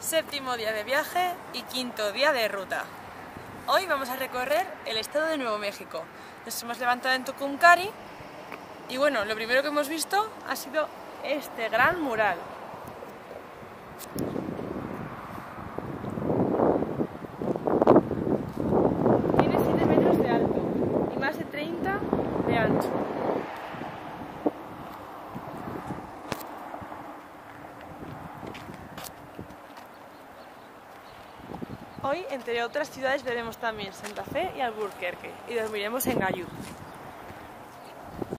Séptimo día de viaje y quinto día de ruta. Hoy vamos a recorrer el estado de Nuevo México. Nos hemos levantado en Tucumcari y bueno, lo primero que hemos visto ha sido este gran mural. Tiene 7 metros de alto y más de 30 de ancho. Hoy, entre otras ciudades, veremos también Santa Fe y Albuquerque y dormiremos en Gallú.